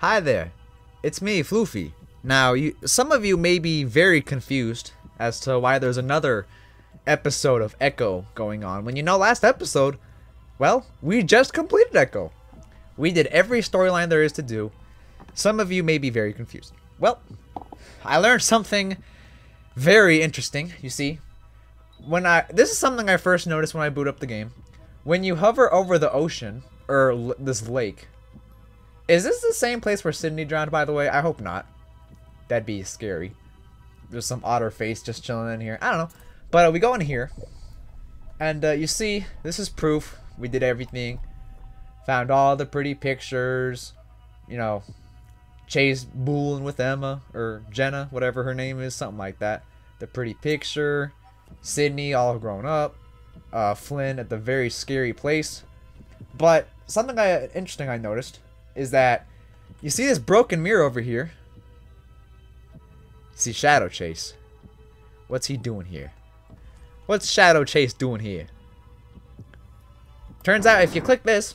Hi there, it's me, Floofy. Now, you, some of you may be very confused as to why there's another episode of Echo going on. When you know last episode, well, we just completed Echo. We did every storyline there is to do. Some of you may be very confused. Well, I learned something very interesting, you see. When I this is something I first noticed when I boot up the game. When you hover over the ocean or this lake, is this the same place where Sydney drowned, by the way? I hope not. That'd be scary. There's some otter face just chilling in here. I don't know. But uh, we go in here. And uh, you see, this is proof. We did everything. Found all the pretty pictures. You know, Chase booling with Emma or Jenna, whatever her name is, something like that. The pretty picture. Sydney all grown up. Uh, Flynn at the very scary place. But something I, interesting I noticed is that you see this broken mirror over here. You see Shadow Chase. What's he doing here? What's Shadow Chase doing here? Turns out if you click this,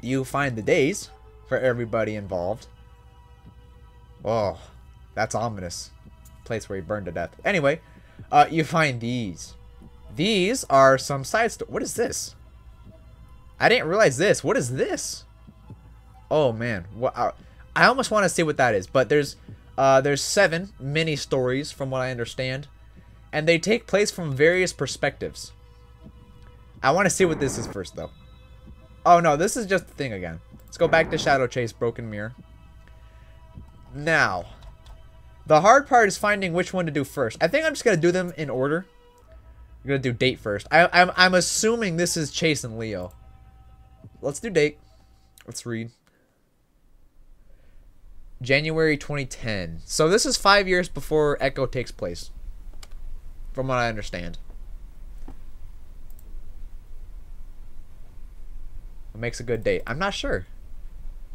you find the days for everybody involved. Oh, that's ominous. Place where he burned to death. Anyway, uh, you find these. These are some side story. What is this? I didn't realize this. What is this? Oh man, what? I almost want to see what that is, but there's, uh, there's seven mini stories from what I understand, and they take place from various perspectives. I want to see what this is first, though. Oh no, this is just the thing again. Let's go back to Shadow Chase Broken Mirror. Now, the hard part is finding which one to do first. I think I'm just gonna do them in order. I'm gonna do date first. I, I'm I'm assuming this is Chase and Leo. Let's do date. Let's read. January 2010. So this is five years before Echo takes place, from what I understand. What makes a good date? I'm not sure.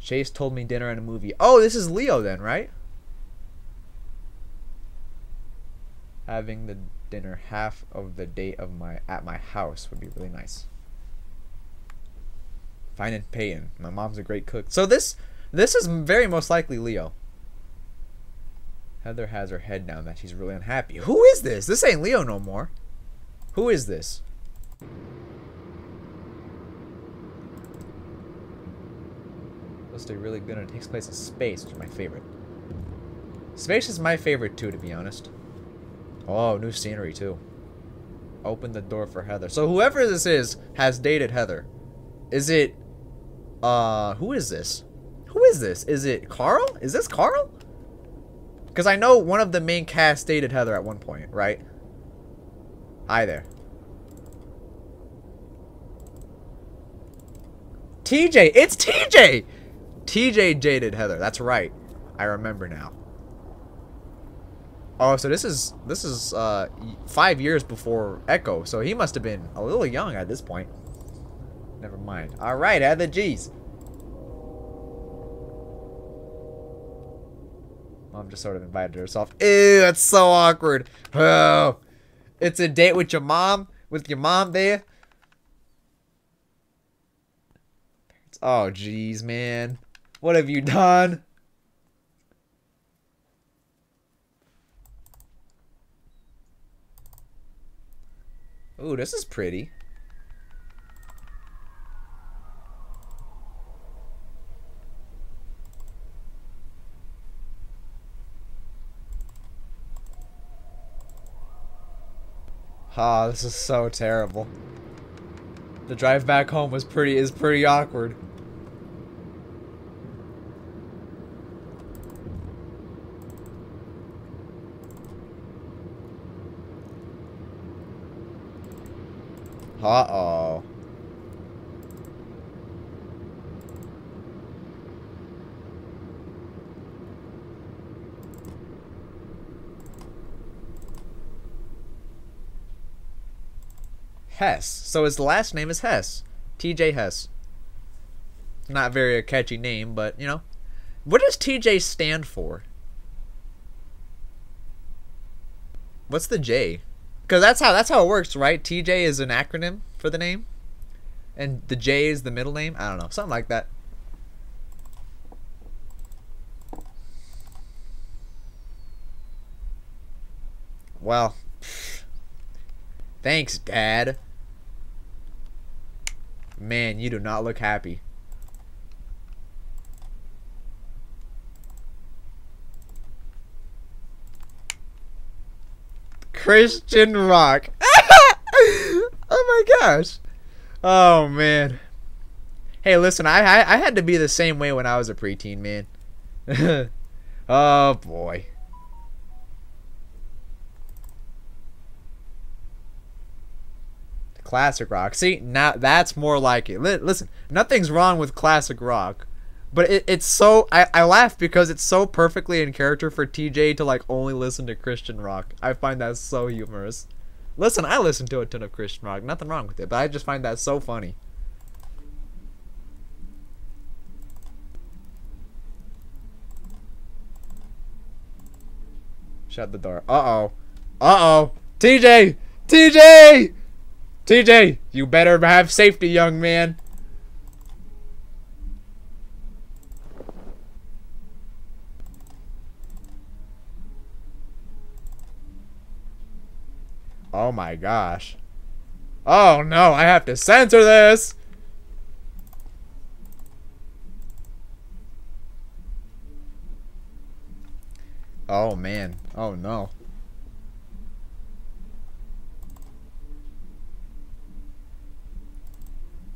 Chase told me dinner and a movie. Oh, this is Leo then, right? Having the dinner half of the date of my at my house would be really nice. Fine and Peyton. My mom's a great cook. So this this is very most likely Leo. Heather has her head down that she's really unhappy. Who is this? This ain't Leo no more. Who is this? Supposed be really good and it takes place in space, which is my favorite. Space is my favorite too, to be honest. Oh, new scenery too. Open the door for Heather. So whoever this is has dated Heather. Is it uh who is this? Is this? Is it Carl? Is this Carl? Because I know one of the main cast dated Heather at one point, right? Hi there. TJ! It's TJ! TJ dated Heather. That's right. I remember now. Oh, so this is this is uh five years before Echo, so he must have been a little young at this point. Never mind. All right, the G's. Mom just sort of invited herself. Ew, that's so awkward. Oh, it's a date with your mom, with your mom there. Oh, jeez, man. What have you done? Ooh, this is pretty. Ah, this is so terrible. The drive back home was pretty is pretty awkward. Uh-oh. Hess. So his last name is Hess. TJ Hess. Not very a catchy name, but you know. What does TJ stand for? What's the J? Because that's how that's how it works, right? TJ is an acronym for the name, and the J is the middle name. I don't know, something like that. Well, thanks, Dad. Man, you do not look happy. Christian rock. oh my gosh. Oh man. Hey, listen, I, I I had to be the same way when I was a preteen, man. oh boy. Classic rock. See, now that's more like it. listen, nothing's wrong with classic rock. But it, it's so I, I laugh because it's so perfectly in character for TJ to like only listen to Christian rock. I find that so humorous. Listen, I listen to a ton of Christian rock. Nothing wrong with it, but I just find that so funny. Shut the door. Uh-oh. Uh-oh. TJ! TJ! TJ, you better have safety, young man. Oh my gosh. Oh no, I have to censor this! Oh man. Oh no.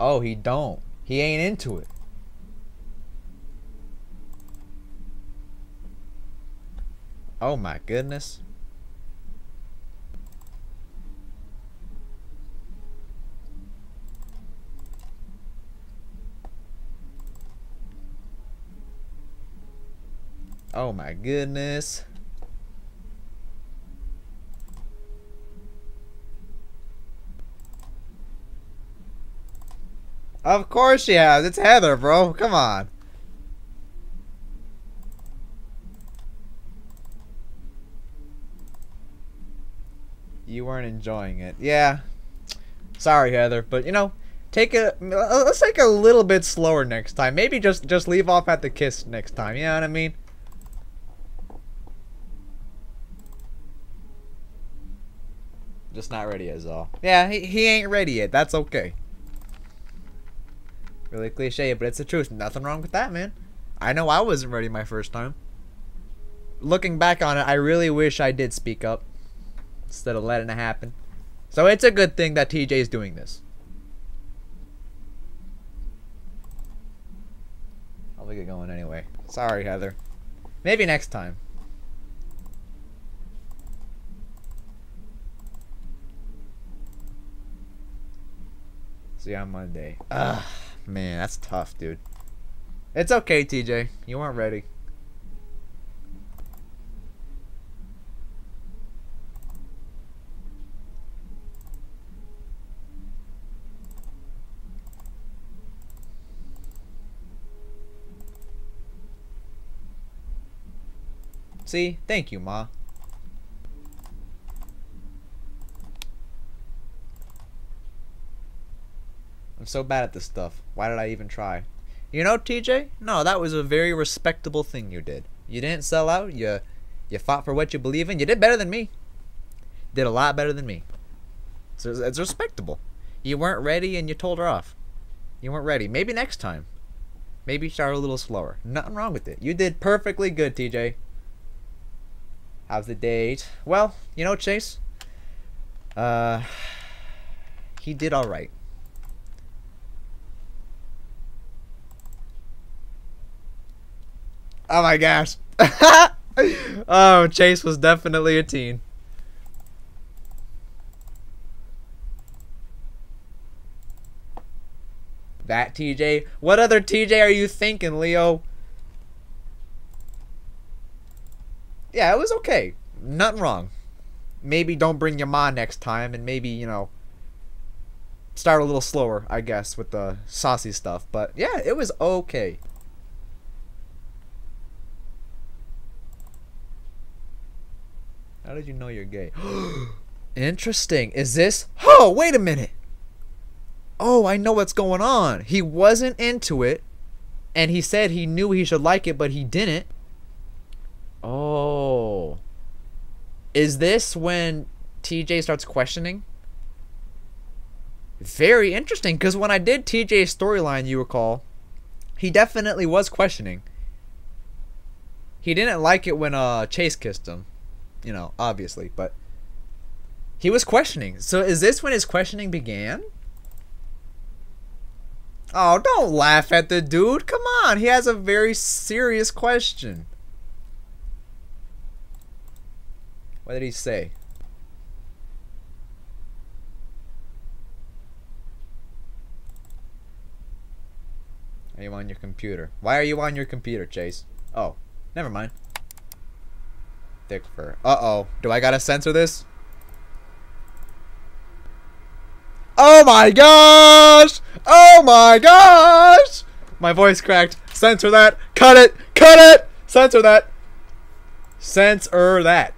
Oh, he don't. He ain't into it. Oh my goodness. Oh my goodness. Of course she has. It's Heather, bro. Come on. You weren't enjoying it. Yeah. Sorry, Heather, but you know, take a uh, let's take a little bit slower next time. Maybe just just leave off at the kiss next time. You know what I mean? Just not ready as all. Yeah, he, he ain't ready yet. That's okay. Really cliche, but it's the truth. Nothing wrong with that, man. I know I wasn't ready my first time. Looking back on it, I really wish I did speak up instead of letting it happen. So it's a good thing that TJ is doing this. I'll get going anyway. Sorry, Heather. Maybe next time. See you on Monday. Ugh, man, that's tough, dude. It's okay, TJ. You weren't ready. See? Thank you, Ma. I'm so bad at this stuff. Why did I even try? You know, TJ? No, that was a very respectable thing you did. You didn't sell out. You you fought for what you believe in. You did better than me. Did a lot better than me. So it's respectable. You weren't ready and you told her off. You weren't ready. Maybe next time. Maybe start a little slower. Nothing wrong with it. You did perfectly good, TJ. How's the date? Well, you know, Chase. Uh, he did all right. Oh my gosh. oh, Chase was definitely a teen. That TJ? What other TJ are you thinking, Leo? Yeah, it was okay. Nothing wrong. Maybe don't bring your mom next time, and maybe, you know, start a little slower, I guess, with the saucy stuff. But yeah, it was okay. How did you know you're gay? Interesting. Is this? Oh, wait a minute. Oh, I know what's going on. He wasn't into it, and he said he knew he should like it, but he didn't. Oh. Is this when TJ starts questioning? Very interesting, because when I did TJ's storyline, you recall, he definitely was questioning. He didn't like it when uh Chase kissed him, you know, obviously, but he was questioning. So is this when his questioning began? Oh, don't laugh at the dude. Come on, he has a very serious question. What did he say? Are you on your computer? Why are you on your computer, Chase? Oh, never mind. Thick fur. Uh-oh. Do I gotta censor this? Oh my gosh! Oh my gosh! My voice cracked. Censor that. Cut it. Cut it. Censor that. Censor that.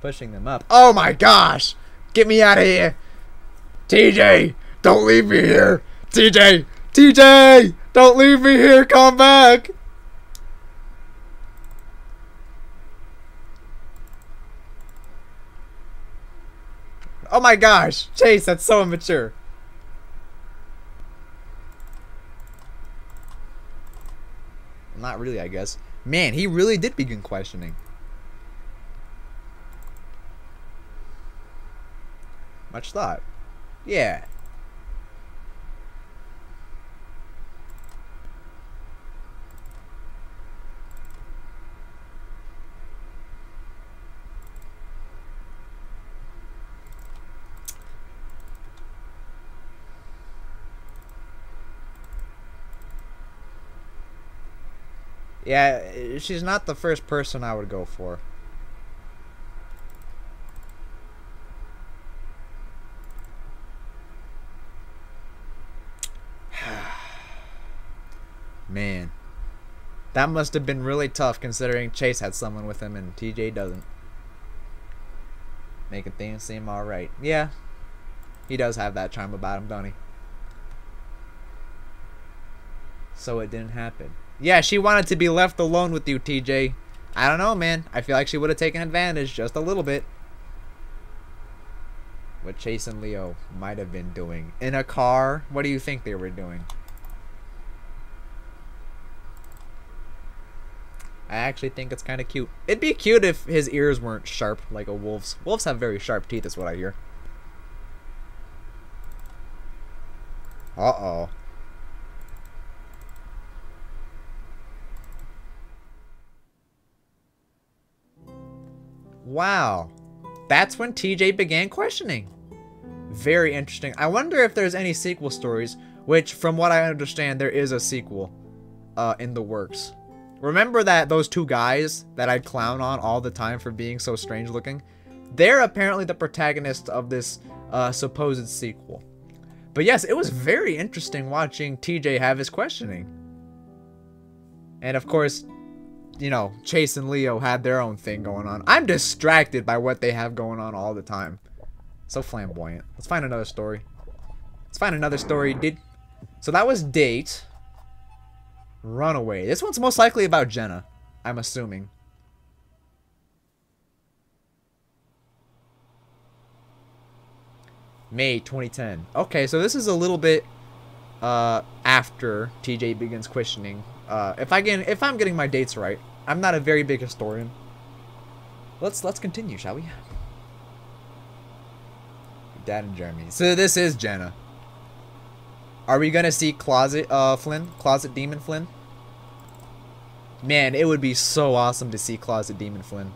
Pushing them up. Oh my gosh! Get me out of here. TJ, don't leave me here. TJ! TJ! Don't leave me here! Come back! Oh my gosh! Chase, that's so immature. Not really, I guess. Man, he really did begin questioning. Much thought. Yeah. Yeah, uh, she's not the first person I would go for. Man. That must have been really tough considering Chase had someone with him and TJ doesn't. Making things seem alright. Yeah. He does have that charm about him, don't he? So it didn't happen. Yeah, she wanted to be left alone with you, TJ. I don't know, man. I feel like she would have taken advantage just a little bit. What Chase and Leo might have been doing. In a car? What do you think they were doing? I actually think it's kind of cute. It'd be cute if his ears weren't sharp like a wolf's. Wolves have very sharp teeth, is what I hear. Uh-oh. Wow. That's when TJ began questioning. Very interesting. I wonder if there's any sequel stories, which from what I understand, there is a sequel uh, in the works. Remember that those two guys that I clown on all the time for being so strange looking? They're apparently the protagonists of this uh, supposed sequel. But yes, it was very interesting watching TJ have his questioning. And of course, you know, Chase and Leo had their own thing going on. I'm distracted by what they have going on all the time. So flamboyant. Let's find another story. Let's find another story. Did so that was date. Runaway. This one's most likely about Jenna. I'm assuming. May 2010. Okay, so this is a little bit uh, after TJ begins questioning uh, if I get, if I'm getting my dates right, I'm not a very big historian. Let's let's continue, shall we? Dad and Jeremy. So this is Jenna. Are we gonna see Closet uh Flynn? Closet Demon Flynn? Man, it would be so awesome to see Closet Demon Flynn.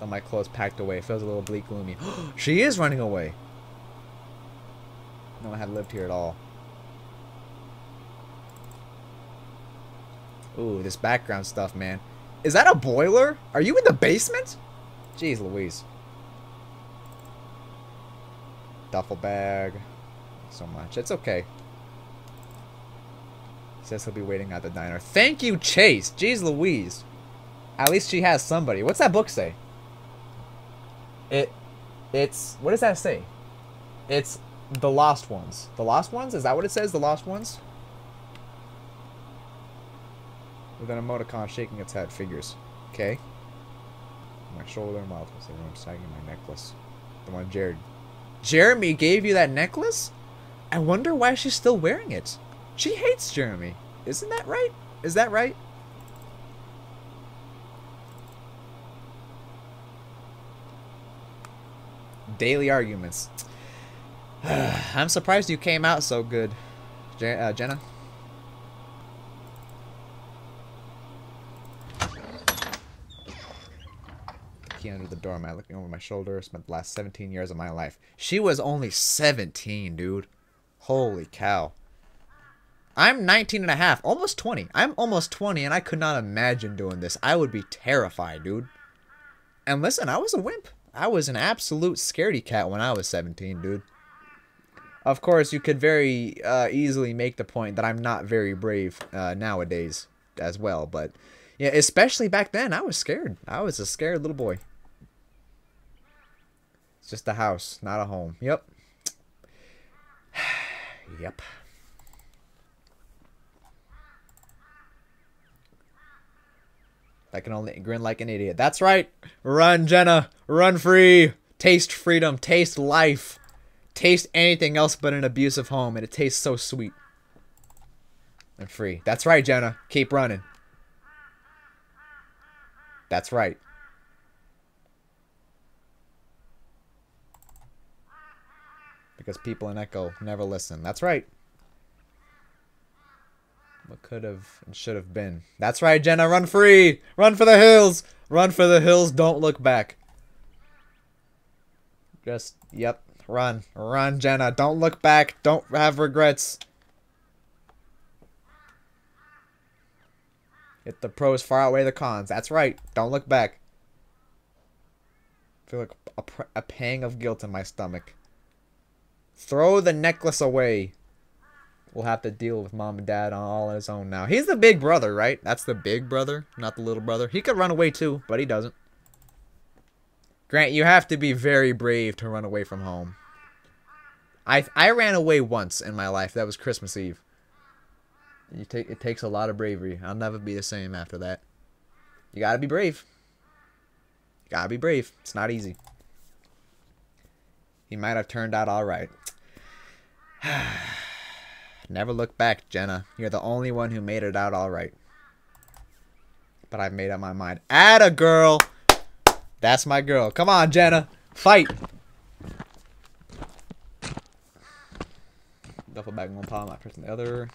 All my clothes packed away. Feels a little bleak gloomy. she is running away. No one had lived here at all. Ooh, this background stuff, man. Is that a boiler? Are you in the basement? Jeez Louise. Duffel bag. So much. It's okay. Says he'll be waiting at the diner. Thank you, Chase. Jeez Louise. At least she has somebody. What's that book say? It, it's, what does that say? It's The Lost Ones. The Lost Ones? Is that what it says? The Lost Ones? With an emoticon shaking its head. Figures. Okay. My shoulder, mouth was I'm sagging my necklace. The one Jared. Jeremy gave you that necklace? I wonder why she's still wearing it. She hates Jeremy. Isn't that right? Is that right? Daily arguments. I'm surprised you came out so good, Je uh, Jenna. Key under the doormat, looking over my shoulder. Spent the last 17 years of my life. She was only 17, dude. Holy cow. I'm 19 and a half, almost 20. I'm almost 20, and I could not imagine doing this. I would be terrified, dude. And listen, I was a wimp. I was an absolute scaredy cat when I was 17, dude. Of course, you could very uh, easily make the point that I'm not very brave uh, nowadays as well, but yeah, especially back then, I was scared. I was a scared little boy. It's just a house, not a home. Yep. yep. I can only grin like an idiot. That's right. Run, Jenna. Run free. Taste freedom. Taste life. Taste anything else but an abusive home, and it tastes so sweet. And free. That's right, Jenna. Keep running. That's right. Because people in Echo never listen. That's right. What could have and should have been. That's right, Jenna. Run free. Run for the hills. Run for the hills. Don't look back. Just, yep. Run. Run, Jenna. Don't look back. Don't have regrets. If the pros far outweigh the cons. That's right. Don't look back. I feel like a, a pang of guilt in my stomach. Throw the necklace away We'll have to deal with mom and dad on all on his own now. He's the big brother, right? That's the big brother, not the little brother. He could run away too, but he doesn't. Grant, you have to be very brave to run away from home. I I ran away once in my life. That was Christmas Eve. You take it takes a lot of bravery. I'll never be the same after that. You gotta be brave. You gotta be brave. It's not easy. He might have turned out all right. Never look back, Jenna. You're the only one who made it out all right. But I've made up my mind. Atta girl! That's my girl. Come on, Jenna. Fight! Duffel bag one palm, my person the other.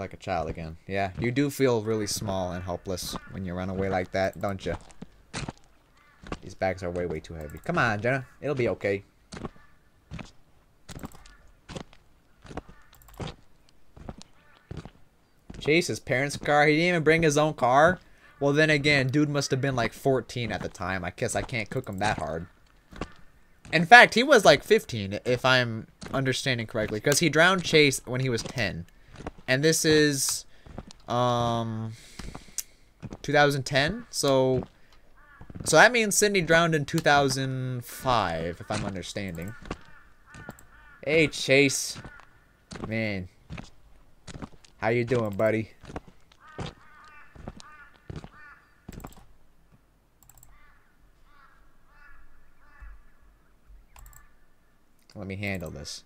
Like a child again. Yeah, you do feel really small and helpless when you run away like that, don't you? These bags are way, way too heavy. Come on, Jenna. It'll be okay. Chase his parents' car. He didn't even bring his own car. Well, then again, dude must have been like 14 at the time. I guess I can't cook him that hard. In fact, he was like 15, if I'm understanding correctly. Because he drowned Chase when he was 10. And this is... Um... 2010? So... So that means Sydney drowned in 2005, if I'm understanding. Hey, Chase. Man. How you doing, buddy? Let me handle this.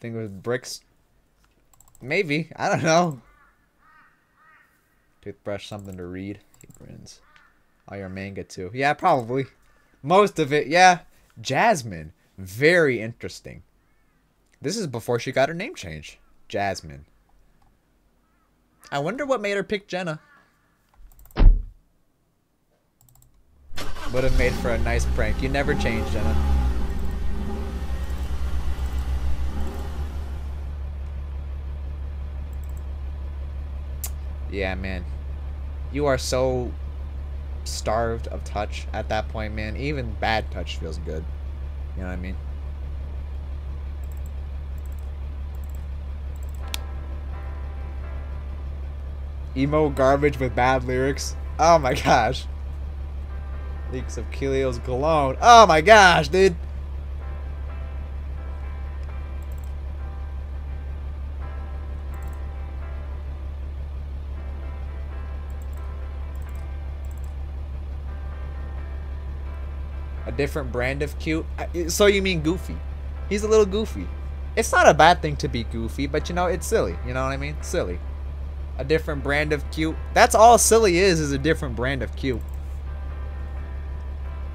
Thing with bricks? Maybe. I don't know. Toothbrush, something to read. He grins. All your manga too. Yeah, probably. Most of it, yeah. Jasmine. Very interesting. This is before she got her name changed. Jasmine. I wonder what made her pick Jenna. Would have made for a nice prank. You never change, Jenna. Yeah, man. You are so starved of touch at that point, man. Even bad touch feels good. You know what I mean? Emo garbage with bad lyrics. Oh my gosh. Leaks of Kilios cologne. Oh my gosh, dude. Different brand of cute? So you mean goofy. He's a little goofy. It's not a bad thing to be goofy, but you know, it's silly. You know what I mean? Silly. A different brand of cute. That's all silly is, is a different brand of cute.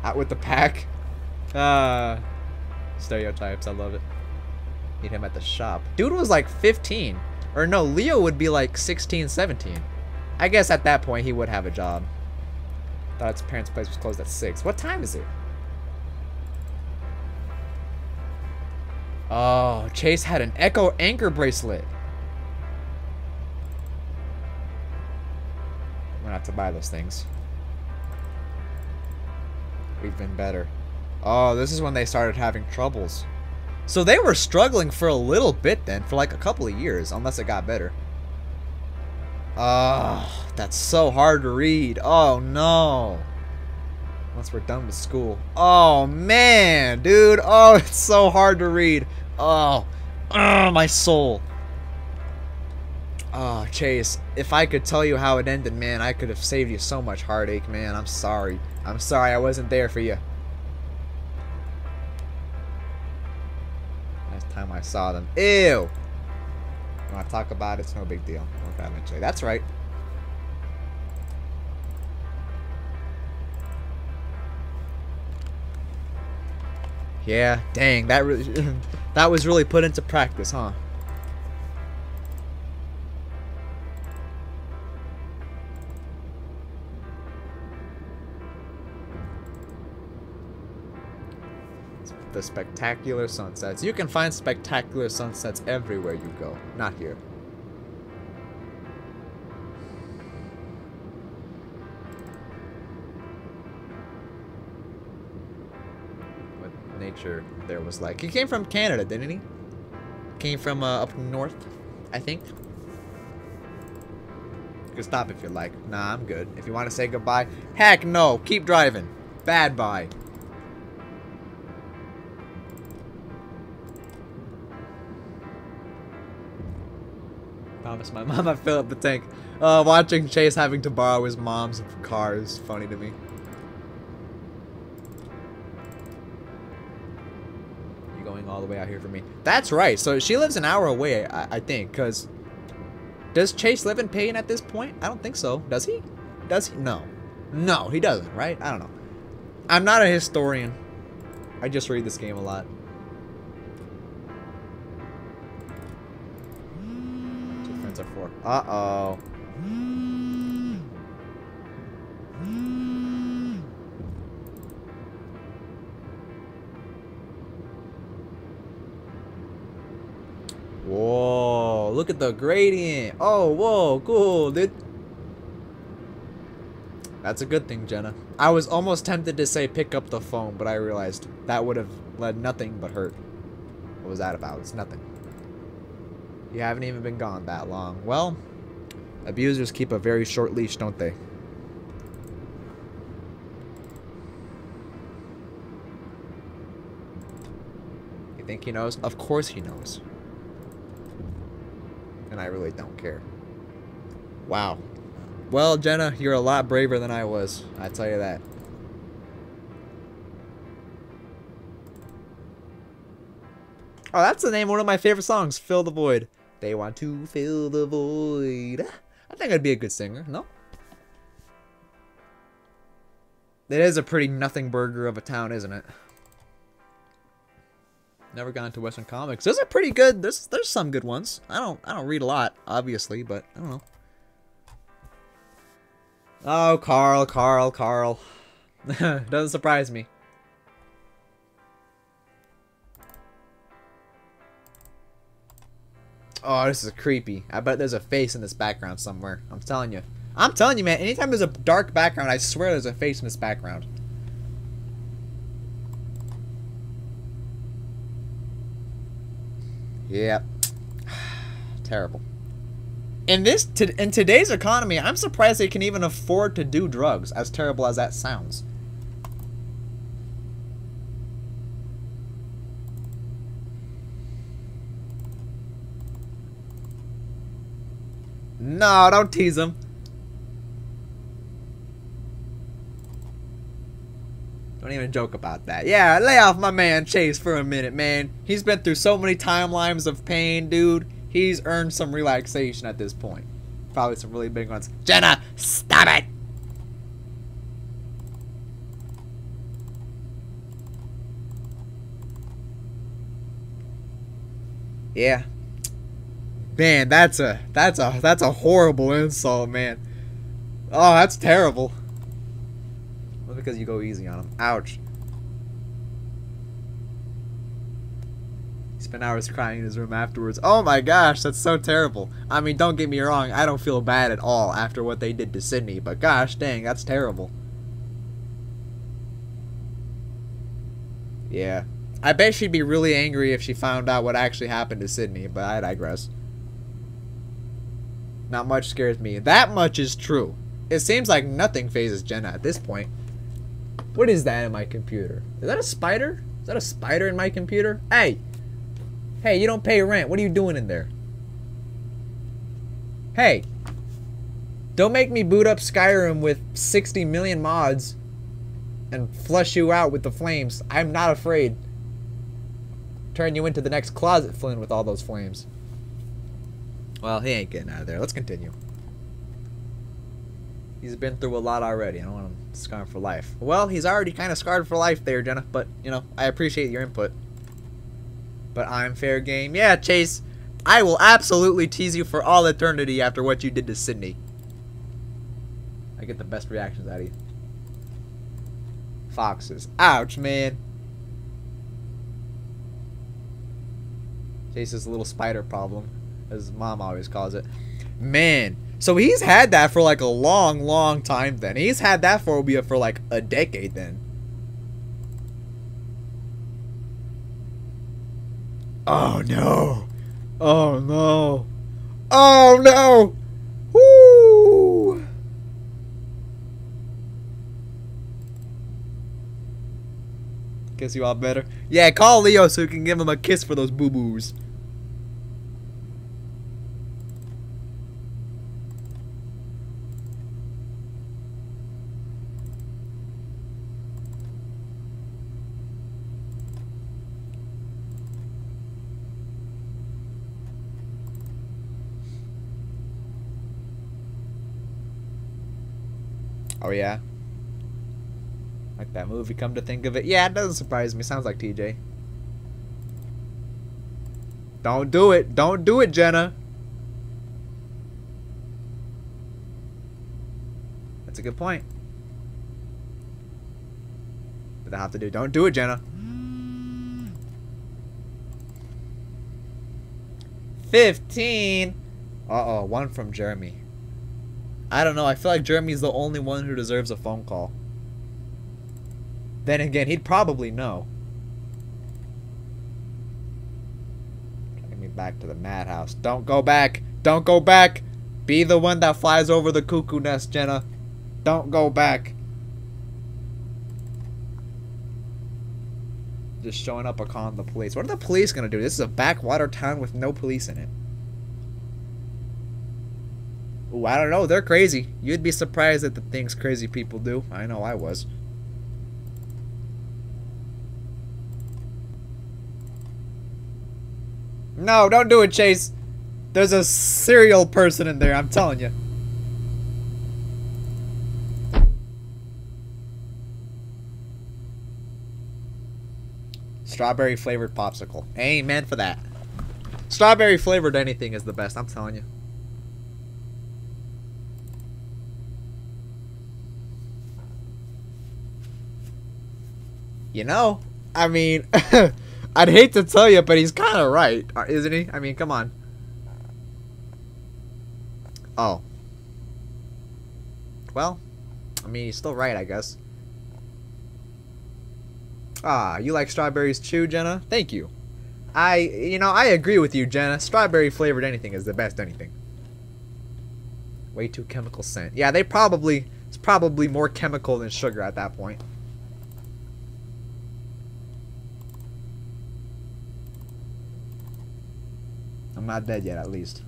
Out with the pack. Uh, stereotypes, I love it. Meet him at the shop. Dude was like 15. Or no, Leo would be like 16, 17. I guess at that point he would have a job. Thought his parents' place was closed at 6. What time is it? Oh, Chase had an Echo anchor bracelet. I'm gonna have to buy those things. We've been better. Oh, this is when they started having troubles. So they were struggling for a little bit then, for like a couple of years, unless it got better. Oh, that's so hard to read. Oh, no. Once we're done with school. Oh, man, dude. Oh, it's so hard to read. Oh, oh my soul. Oh, Chase, if I could tell you how it ended, man, I could have saved you so much heartache, man. I'm sorry. I'm sorry I wasn't there for you. Last time I saw them. Ew! When I talk about it, it's no big deal. Okay, eventually. That's right. Yeah, dang, that really, that was really put into practice, huh? the spectacular sunsets. You can find spectacular sunsets everywhere you go. Not here. Nature there was like. He came from Canada, didn't he? Came from uh, up north, I think. You can stop if you like. Nah, I'm good. If you want to say goodbye, heck no. Keep driving. Bad bye. promise my mom I fill up the tank. Uh, watching Chase having to borrow his mom's car is funny to me. Way out here for me? That's right. So she lives an hour away, I, I think, because... Does Chase live in Payne at this point? I don't think so. Does he? Does he? No. No, he doesn't, right? I don't know. I'm not a historian. I just read this game a lot. Two friends are for. Uh-oh. Look at the gradient. Oh, whoa, cool, dude. That's a good thing, Jenna. I was almost tempted to say pick up the phone, but I realized that would have led nothing but hurt. What was that about? It's nothing. You haven't even been gone that long. Well, abusers keep a very short leash, don't they? You think he knows? Of course he knows. And I really don't care. Wow. Well, Jenna, you're a lot braver than I was. I tell you that. Oh, that's the name of one of my favorite songs, Fill the Void. They want to fill the void. I think I'd be a good singer, no? It is a pretty nothing burger of a town, isn't it? Never gone to Western Comics. Those are pretty good. There's there's some good ones. I don't I don't read a lot, obviously, but I don't know. Oh, Carl, Carl, Carl. Doesn't surprise me. Oh, this is creepy. I bet there's a face in this background somewhere. I'm telling you. I'm telling you, man. Anytime there's a dark background, I swear there's a face in this background. Yep. Terrible. In this, in today's economy, I'm surprised they can even afford to do drugs, as terrible as that sounds. No, don't tease him. Don't even joke about that. Yeah, lay off my man Chase for a minute, man. He's been through so many timelines of pain, dude. He's earned some relaxation at this point. Probably some really big ones. Jenna, stop it! Yeah. Man, that's a that's a that's a horrible insult, man. Oh, that's terrible. Well, because you go easy on him. Ouch. He spent hours crying in his room afterwards. Oh my gosh, that's so terrible. I mean, don't get me wrong, I don't feel bad at all after what they did to Sydney, but gosh dang, that's terrible. Yeah. I bet she'd be really angry if she found out what actually happened to Sydney, but I digress. Not much scares me. That much is true. It seems like nothing phases Jenna at this point. What is that in my computer? Is that a spider? Is that a spider in my computer? Hey! Hey, you don't pay rent. What are you doing in there? Hey! Don't make me boot up Skyrim with 60 million mods and flush you out with the flames. I'm not afraid turn you into the next closet Flynn with all those flames. Well, he ain't getting out of there. Let's continue. He's been through a lot already. I don't want him scarred for life. Well, he's already kind of scarred for life there, Jenna. But, you know, I appreciate your input. But I'm fair game. Yeah, Chase. I will absolutely tease you for all eternity after what you did to Sydney. I get the best reactions out of you. Foxes. Ouch, man. Chase's a little spider problem, as mom always calls it. Man, so he's had that for like a long, long time then. He's had that phobia for like a decade then. Oh no. Oh no. Oh no. Woo. Guess you all better. Yeah, call Leo so you can give him a kiss for those boo-boos. Oh yeah? Like that movie, come to think of it. Yeah, it doesn't surprise me. Sounds like TJ. Don't do it. Don't do it, Jenna. That's a good point. But I have to do. Don't do it, Jenna. Fifteen. Uh oh, one from Jeremy. I don't know. I feel like Jeremy's the only one who deserves a phone call. Then again, he'd probably know. Taking me back to the madhouse. Don't go back. Don't go back. Be the one that flies over the cuckoo nest, Jenna. Don't go back. Just showing up upon the police. What are the police gonna do? This is a backwater town with no police in it. Ooh, I don't know. They're crazy. You'd be surprised at the things crazy people do. I know I was. No, don't do it, Chase. There's a serial person in there, I'm telling you. Strawberry flavored popsicle. Amen for that. Strawberry flavored anything is the best, I'm telling you. You know, I mean, I'd hate to tell you, but he's kind of right, uh, isn't he? I mean, come on. Oh. Well, I mean, he's still right, I guess. Ah, you like strawberries too, Jenna? Thank you. I, you know, I agree with you, Jenna. Strawberry flavored anything is the best anything. Way too chemical scent. Yeah, they probably, it's probably more chemical than sugar at that point. I'm not dead yet, at least.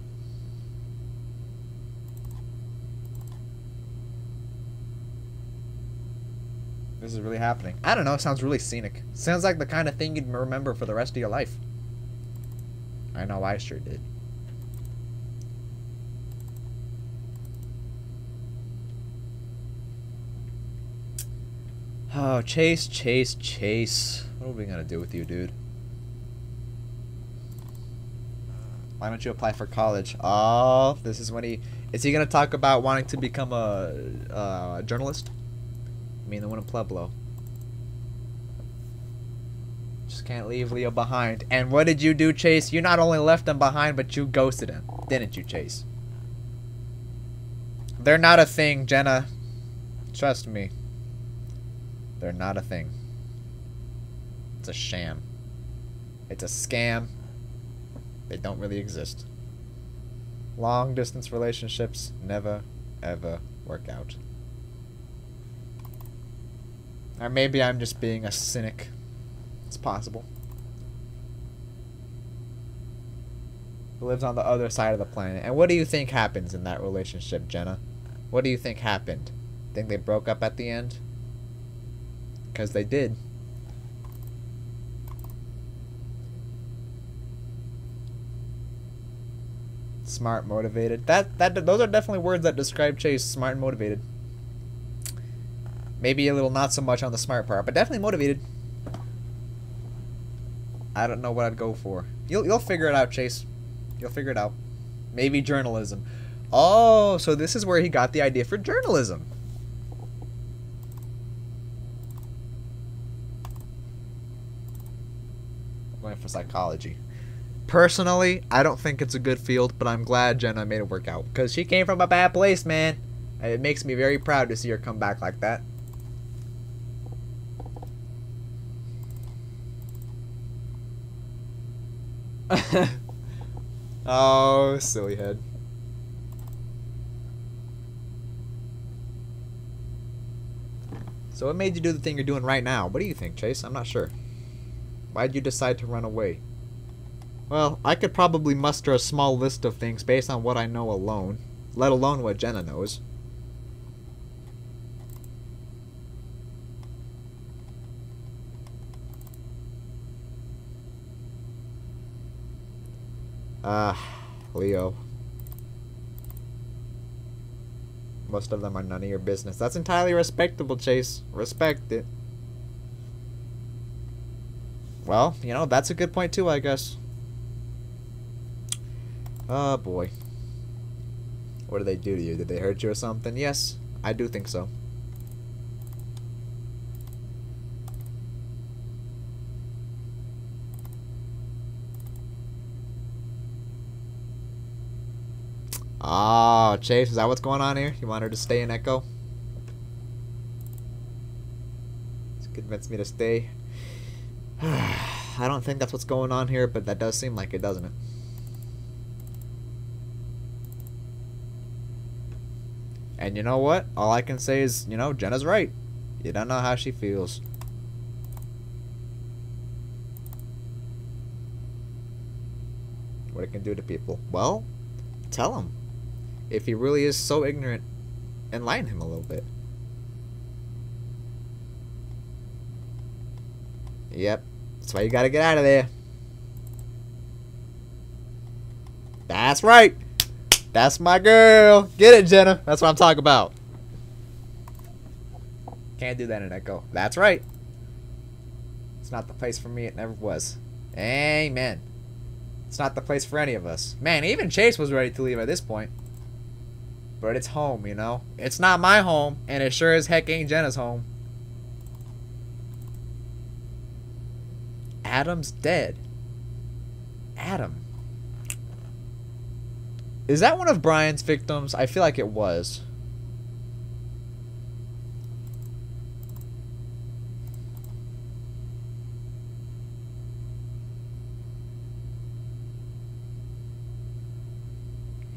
This is really happening. I don't know. It sounds really scenic. Sounds like the kind of thing you'd remember for the rest of your life. I know I sure did. Oh, Chase, Chase, Chase. What are we gonna do with you, dude? Why don't you apply for college? Oh, this is when he... Is he gonna talk about wanting to become a, a journalist? I mean, the one in Pueblo. Just can't leave Leo behind. And what did you do, Chase? You not only left him behind, but you ghosted him. Didn't you, Chase? They're not a thing, Jenna. Trust me. They're not a thing. It's a sham. It's a scam. They don't really exist. Long distance relationships never, ever work out. Or maybe I'm just being a cynic. It's possible. Who lives on the other side of the planet. And what do you think happens in that relationship, Jenna? What do you think happened? Think they broke up at the end? Because they did. Smart, motivated. That that those are definitely words that describe Chase. Smart and motivated. Maybe a little not so much on the smart part, but definitely motivated. I don't know what I'd go for. You'll you'll figure it out, Chase. You'll figure it out. Maybe journalism. Oh, so this is where he got the idea for journalism. going for psychology. Personally, I don't think it's a good field, but I'm glad Jenna made it work out because she came from a bad place, man. And it makes me very proud to see her come back like that. oh, silly head. So what made you do the thing you're doing right now? What do you think, Chase? I'm not sure. Why'd you decide to run away? Well, I could probably muster a small list of things based on what I know alone, let alone what Jenna knows. Ah, uh, Leo. Most of them are none of your business. That's entirely respectable, Chase. Respect it. Well, you know, that's a good point too, I guess. Oh boy. What did they do to you? Did they hurt you or something? Yes, I do think so. Ah, oh, Chase, is that what's going on here? You want her to stay in Echo? Convince me to stay. I don't think that's what's going on here, but that does seem like it, doesn't it? And you know what? All I can say is, you know, Jenna's right. You don't know how she feels. What it can do to people. Well, tell him. If he really is so ignorant, enlighten him a little bit. Yep, that's why you gotta get out of there. That's right. That's my girl. Get it, Jenna. That's what I'm talking about. Can't do that in Echo. That's right. It's not the place for me. It never was. Amen. It's not the place for any of us. Man, even Chase was ready to leave at this point. But it's home, you know? It's not my home, and it sure as heck ain't Jenna's home. Adam's dead. Adam. Is that one of Brian's victims? I feel like it was.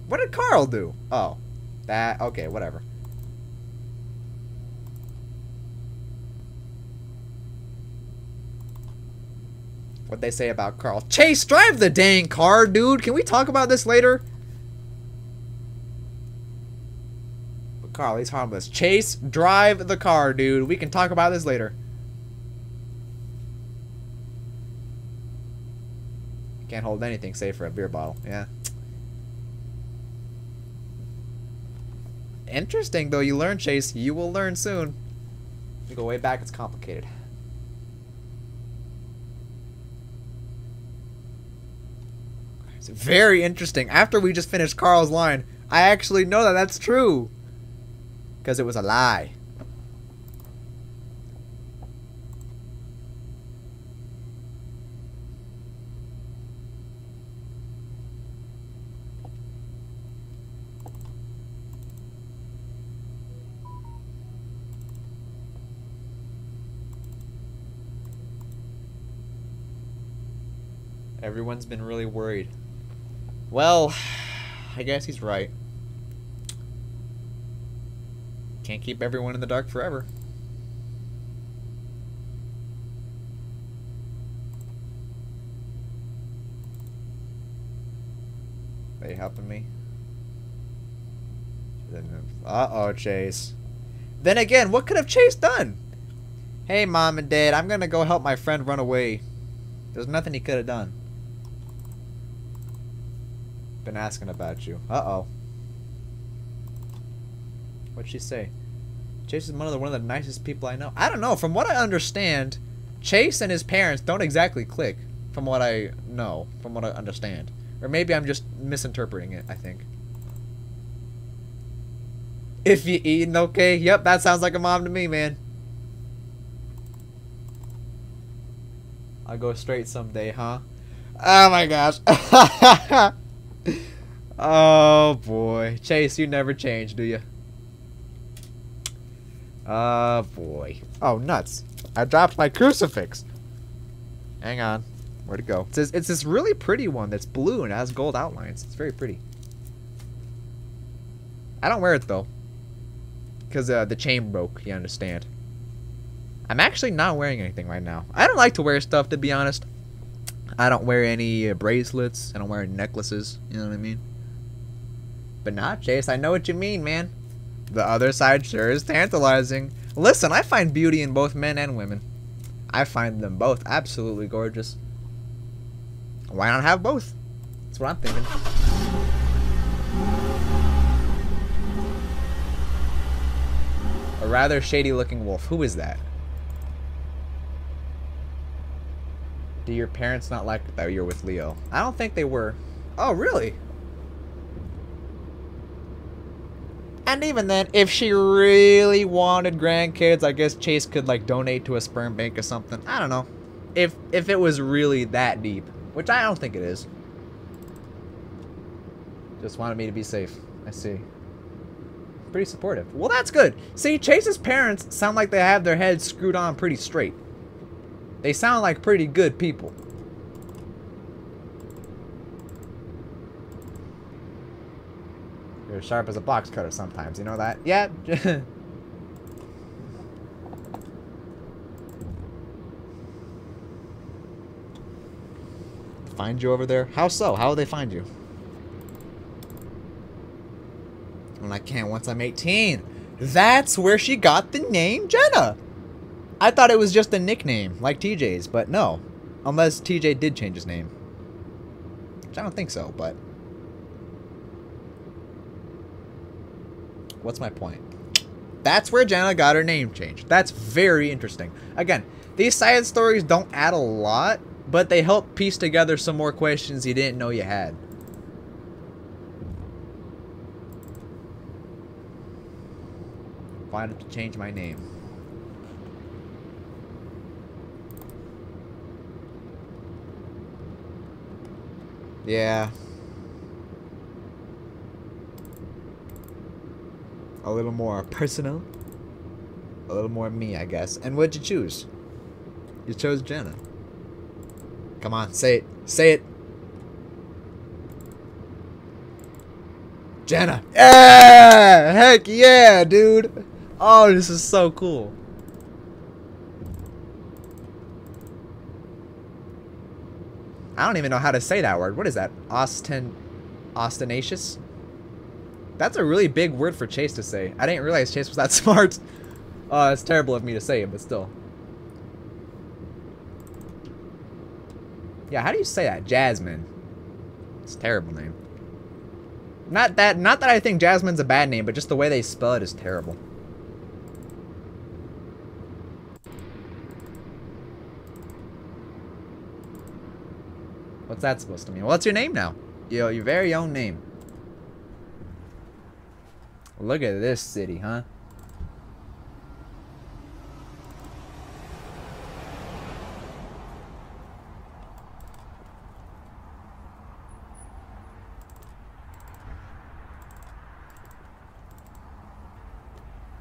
What did Carl do? Oh. That, okay, whatever. what they say about Carl. Chase, drive the dang car, dude. Can we talk about this later? But Carl, he's harmless. Chase, drive the car, dude. We can talk about this later. Can't hold anything save for a beer bottle. Yeah. Interesting, though. You learn, Chase. You will learn soon. You go way back, it's complicated. It's very interesting. After we just finished Carl's line, I actually know that that's true. Because it was a lie. Everyone's been really worried. Well, I guess he's right. Can't keep everyone in the dark forever. Are you helping me? Uh-oh, Chase. Then again, what could have Chase done? Hey, Mom and Dad, I'm gonna go help my friend run away. There's nothing he could have done. Been asking about you. Uh-oh. What'd she say? Chase is one of the one of the nicest people I know. I don't know. From what I understand, Chase and his parents don't exactly click. From what I know, from what I understand, or maybe I'm just misinterpreting it. I think. If you eating okay, yep, that sounds like a mom to me, man. I'll go straight someday, huh? Oh my gosh. oh boy, Chase, you never change, do you? Oh, boy. Oh, nuts. I dropped my crucifix. Hang on. Where'd it go? It's this, it's this really pretty one that's blue and has gold outlines. It's very pretty. I don't wear it, though. Because uh, the chain broke, you understand. I'm actually not wearing anything right now. I don't like to wear stuff, to be honest. I don't wear any uh, bracelets. I don't wear necklaces. You know what I mean? But not, Chase. I know what you mean, man. The other side sure is tantalizing. Listen, I find beauty in both men and women. I find them both absolutely gorgeous. Why not have both? That's what I'm thinking. A rather shady looking wolf. Who is that? Do your parents not like that you're with Leo? I don't think they were. Oh, really? And even then, if she really wanted grandkids, I guess Chase could like donate to a sperm bank or something. I don't know. If if it was really that deep, which I don't think it is. Just wanted me to be safe. I see. Pretty supportive. Well, that's good. See, Chase's parents sound like they have their heads screwed on pretty straight. They sound like pretty good people. You're sharp as a box cutter sometimes, you know that? Yeah. find you over there? How so? How will they find you? When I can't once I'm 18. That's where she got the name Jenna. I thought it was just a nickname, like TJ's, but no. Unless TJ did change his name. Which I don't think so, but... What's my point? That's where Jenna got her name changed. That's very interesting. Again, these side stories don't add a lot, but they help piece together some more questions you didn't know you had. Did you change my name? Yeah, a little more personal, a little more me, I guess. And what'd you choose? You chose Jenna. Come on, say it. Say it. Jenna. Yeah! Heck yeah, dude. Oh, this is so cool. I don't even know how to say that word. What is that? Austin... Ostentatious? That's a really big word for Chase to say. I didn't realize Chase was that smart. Uh, it's terrible of me to say it, but still. Yeah, how do you say that? Jasmine. It's a terrible name. Not that not that I think Jasmine's a bad name, but just the way they spell it is terrible. What's that supposed to mean? What's your name now? Yo, your very own name. Look at this city, huh?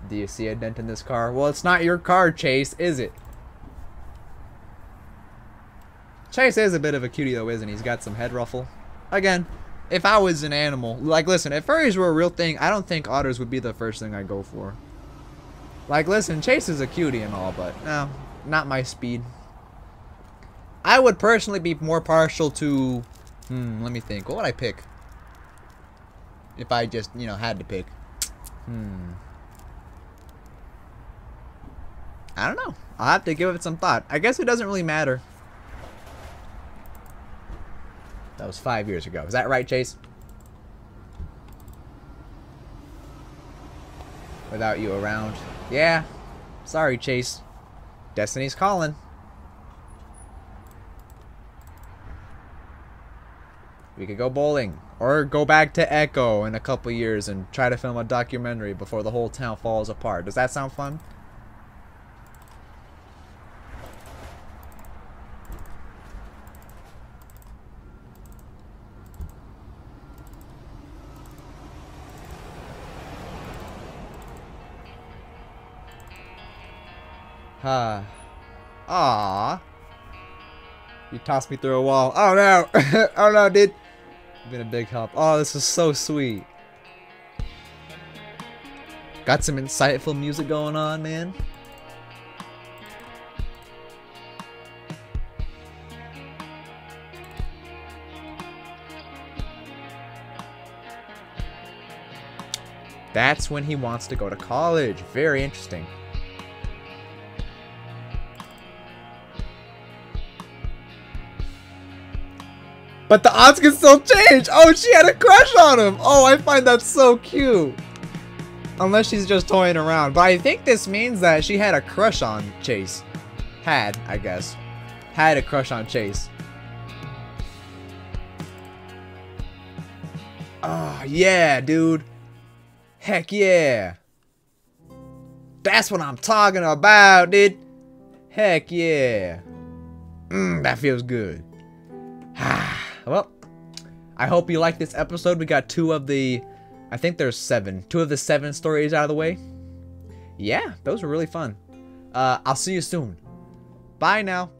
Do you see a dent in this car? Well, it's not your car, Chase, is it? Chase is a bit of a cutie though, isn't he? He's got some head ruffle. Again, if I was an animal, like listen, if furries were a real thing, I don't think otters would be the first thing I go for. Like listen, Chase is a cutie and all, but no, not my speed. I would personally be more partial to, hmm, let me think. What would I pick? If I just, you know, had to pick. Hmm. I don't know. I'll have to give it some thought. I guess it doesn't really matter. That was five years ago. Is that right, Chase? Without you around. Yeah. Sorry, Chase. Destiny's calling. We could go bowling. Or go back to Echo in a couple years and try to film a documentary before the whole town falls apart. Does that sound fun? Huh. Ah. You tossed me through a wall. Oh no! oh no, dude. You've been a big help. Oh, this is so sweet. Got some insightful music going on, man. That's when he wants to go to college. Very interesting. But the odds can still change. Oh, she had a crush on him. Oh, I find that so cute. Unless she's just toying around. But I think this means that she had a crush on Chase. Had, I guess. Had a crush on Chase. Oh, yeah, dude. Heck yeah. That's what I'm talking about, dude. Heck yeah. Mmm, that feels good. Ah. Well, I hope you liked this episode. We got two of the, I think there's seven. Two of the seven stories out of the way. Yeah, those were really fun. Uh, I'll see you soon. Bye now.